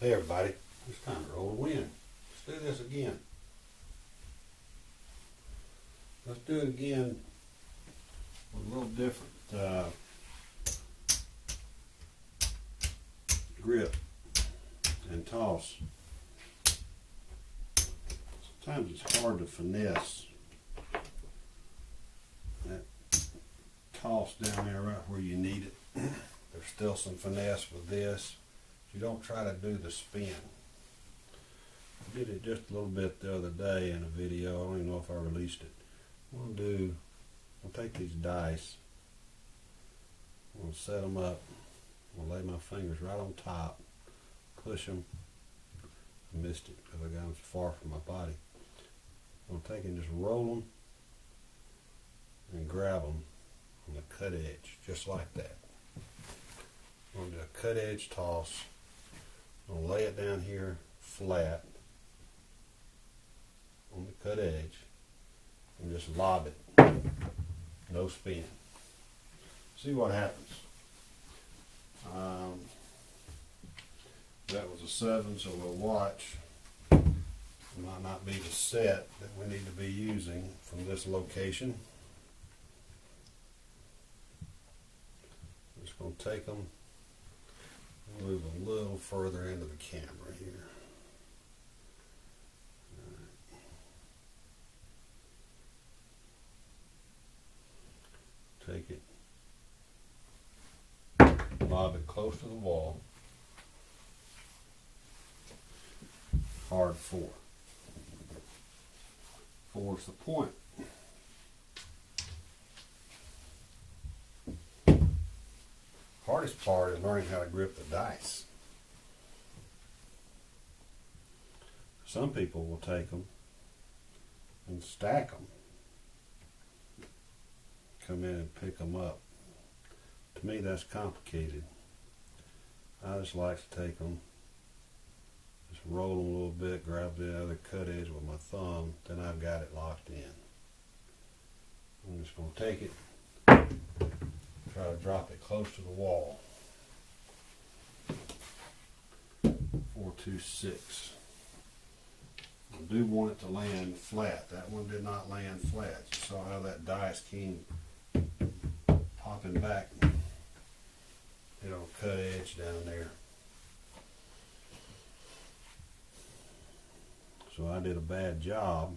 Hey everybody, it's time to roll the wind. Let's do this again. Let's do it again with a little different uh, grip and toss. Sometimes it's hard to finesse that toss down there right where you need it. There's still some finesse with this. You don't try to do the spin. I did it just a little bit the other day in a video. I don't even know if I released it. I'm going to do, I'll take these dice. I'm going to set them up. I'm going to lay my fingers right on top. Push them. I missed it because I got them far from my body. I'm going to take and just roll them and grab them on the cut edge, just like that. I'm going to do a cut edge toss. I'm going to lay it down here flat on the cut edge and just lob it. No spin. See what happens. Um, that was a seven, so we'll watch. It might not be the set that we need to be using from this location. I'm just going to take them move a little further into the camera here. Take it, lob it close to the wall. Hard four. Four's the point. Hardest part is learning how to grip the dice. Some people will take them and stack them. Come in and pick them up. To me, that's complicated. I just like to take them, just roll them a little bit, grab the other cut edge with my thumb, then I've got it locked in. I'm just going to take it try to drop it close to the wall. 426. I do want it to land flat. That one did not land flat. You saw how that dice came popping back. Know, cut edge down there. So I did a bad job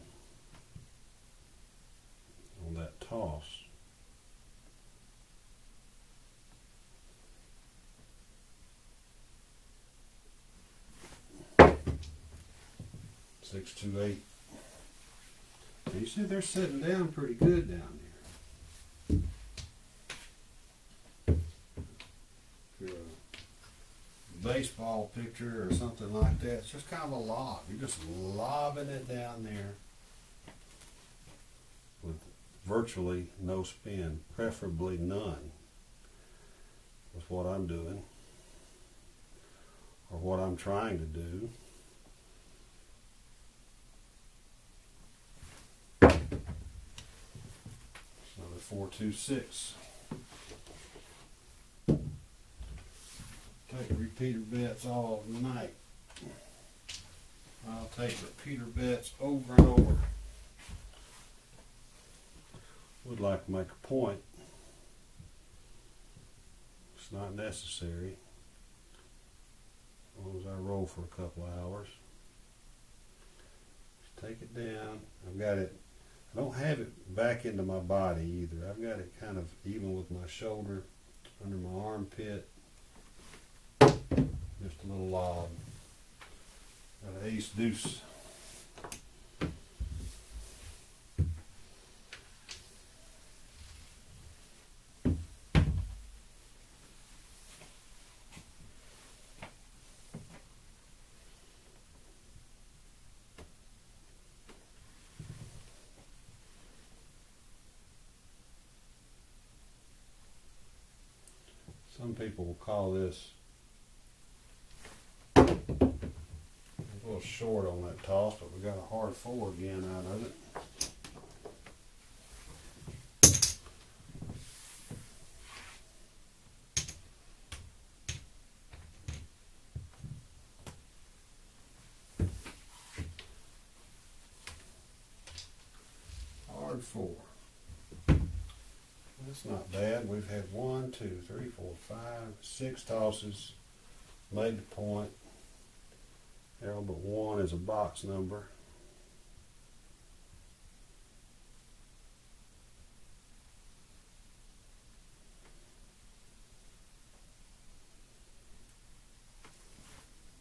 on that toss. Six two eight. you see they're sitting down pretty good down here. If you're a baseball picture or something like that, it's just kind of a lob. You're just lobbing it down there with virtually no spin, preferably none. That's what I'm doing, or what I'm trying to do. Four two six. Take repeater bets all night. I'll take repeater bets over and over. Would like to make a point. It's not necessary. As long as I roll for a couple of hours. Take it down. I've got it I don't have it back into my body either. I've got it kind of even with my shoulder, under my armpit. Just a little. Got an ace deuce. Some people will call this a little short on that toss, but we got a hard four again out of it. four. That's not bad. We've had one, two, three, four, five, six tosses. Made the point. All but one is a box number.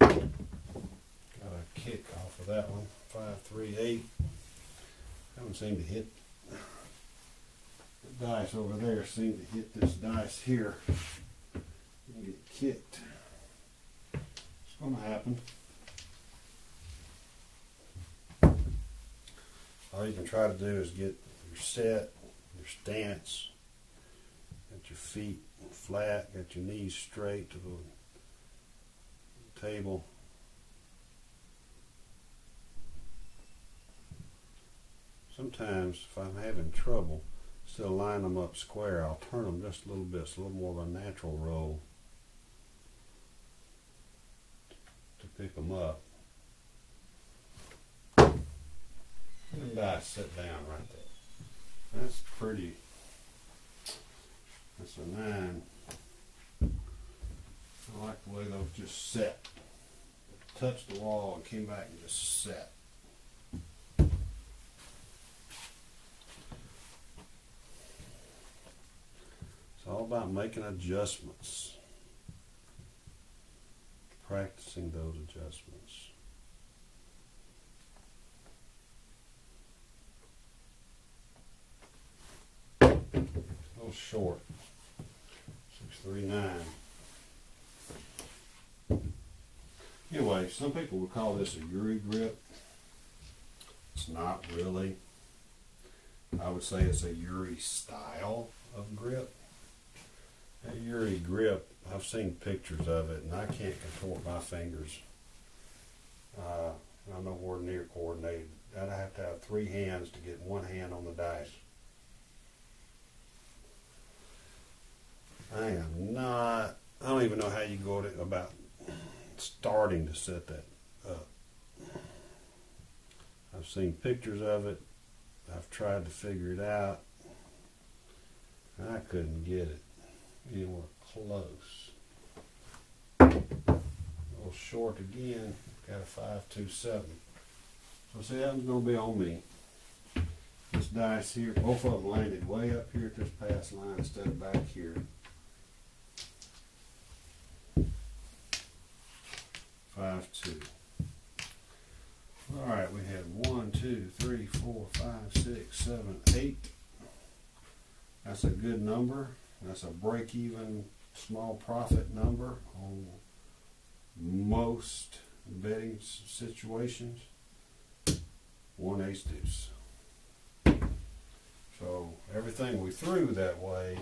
Got a kick off of that one. Five, three, eight. Haven't seemed to hit dice over there. Seem to hit this dice here and get kicked. It's gonna happen. All you can try to do is get your set, your stance, get your feet flat, get your knees straight to the table. Sometimes if I'm having trouble, still line them up square, I'll turn them just a little bit, it's a little more of a natural roll to pick them up. And dice sit down right there. That's pretty. That's a nine. I like the way those just set. Touched the wall and came back and just set. All about making adjustments. Practicing those adjustments. A little short. Six three nine. Anyway, some people would call this a Yuri grip. It's not really. I would say it's a Yuri style of grip. A Yuri grip, I've seen pictures of it and I can't contort my fingers. Uh, I'm nowhere near coordinated. I'd have to have three hands to get one hand on the dice. I am not, I don't even know how you go to, about starting to set that up. I've seen pictures of it. I've tried to figure it out. I couldn't get it anywhere close. A little short again. Got a 527. So see, that one's going to be on me. This dice here, both of them landed way up here at this pass line instead of back here. Five, two. All right, we had one, two, three, four, five, six, seven, eight. That's a good number. That's a break-even small profit number on most betting situations. One ace deuce. So everything we threw that way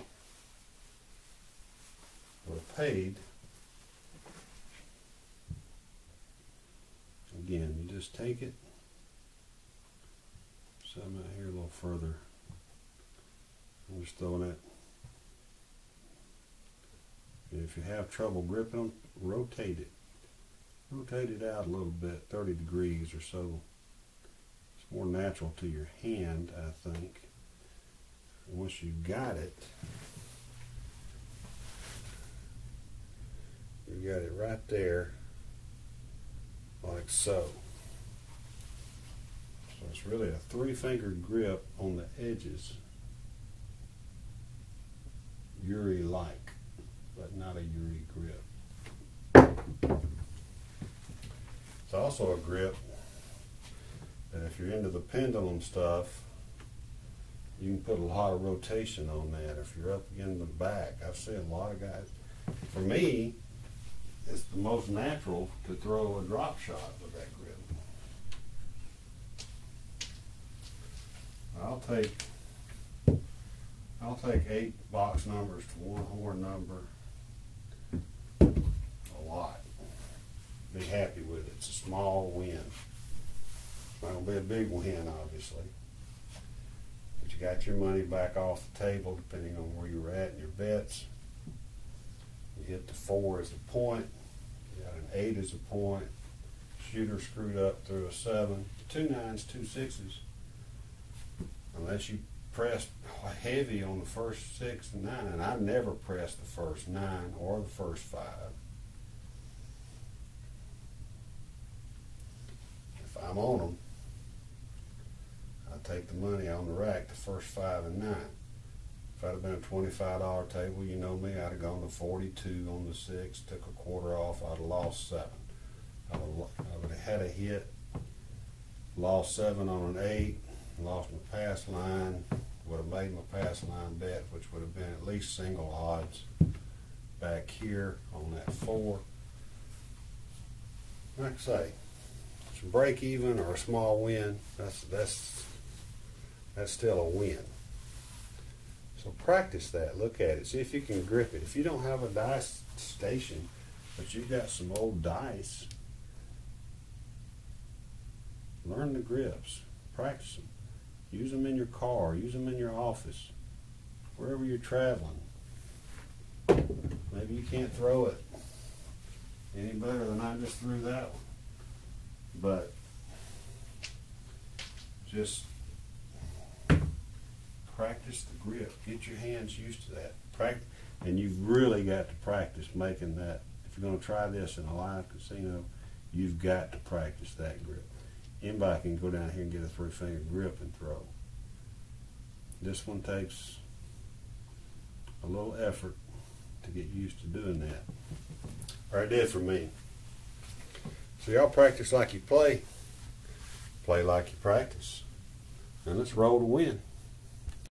have paid. Again, you just take it. Some out here a little further. I'm just throwing it. If you have trouble gripping them, rotate it. Rotate it out a little bit, 30 degrees or so. It's more natural to your hand, I think. Once you've got it, you got it right there, like so. So it's really a three finger grip on the edges. Yuri like, but not a Yuri grip. It's also a grip that if you're into the pendulum stuff, you can put a lot of rotation on that. If you're up in the back, I've seen a lot of guys. For me, it's the most natural to throw a drop shot with that grip. I'll take I'll take eight box numbers to one horn number. Lot. Be happy with it. It's a small win. It's not gonna be a big win, obviously. But you got your money back off the table depending on where you're at in your bets. You hit the four as a point. You got an eight as a point. Shooter screwed up threw a seven. Two nines, two sixes. Unless you pressed heavy on the first six and nine, and I never press the first nine or the first five. I'm on them, I take the money on the rack, the first five and nine. If I'd have been a twenty-five dollar table, you know me, I'd have gone to forty-two on the six, took a quarter off, I'd have lost seven. I would have, I would have had a hit, lost seven on an eight, lost my pass line, would have made my pass line bet, which would have been at least single odds back here on that four. Like I say, break even or a small win. That's that's that's still a win. So practice that. Look at it. See if you can grip it. If you don't have a dice station, but you got some old dice, learn the grips. Practice them. Use them in your car. Use them in your office. Wherever you're traveling. Maybe you can't throw it any better than I just threw that one. But just practice the grip. Get your hands used to that. Practice, and you've really got to practice making that. If you're going to try this in a live casino, you've got to practice that grip. Anybody can go down here and get a three finger grip and throw. This one takes a little effort to get used to doing that. Or it did for me. So y'all practice like you play, play like you practice. And let's roll to win.